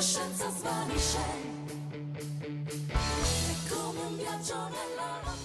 coscienza svanisce. È come un viaggio nella notte